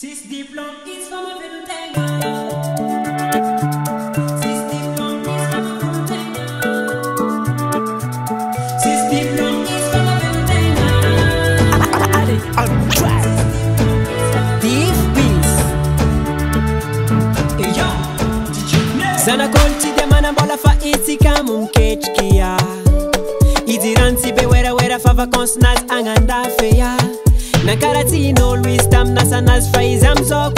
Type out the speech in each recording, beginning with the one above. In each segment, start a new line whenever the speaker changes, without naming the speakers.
zana kolti dia mana mbola fa itzika monketkya i dirantzy be werawera favakonsnat agnanda fea نكرتينلويستم نسنسفيزمزاك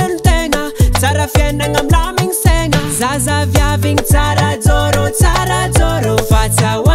nlmns zzviavn crazrocrazoro 发 c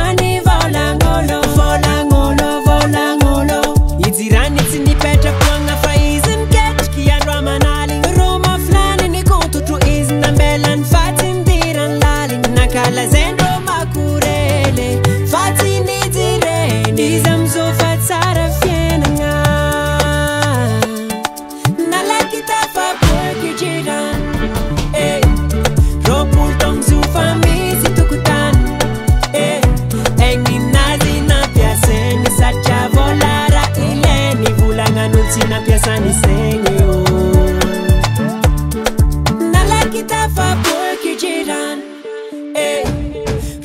tfairan eh.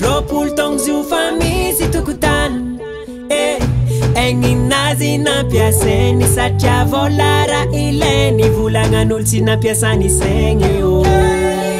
ropultonziu famisi tukutan einnazinapiaseni eh. saciavolara ileni vulanganulsi napiasani seneo